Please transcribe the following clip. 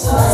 Yes.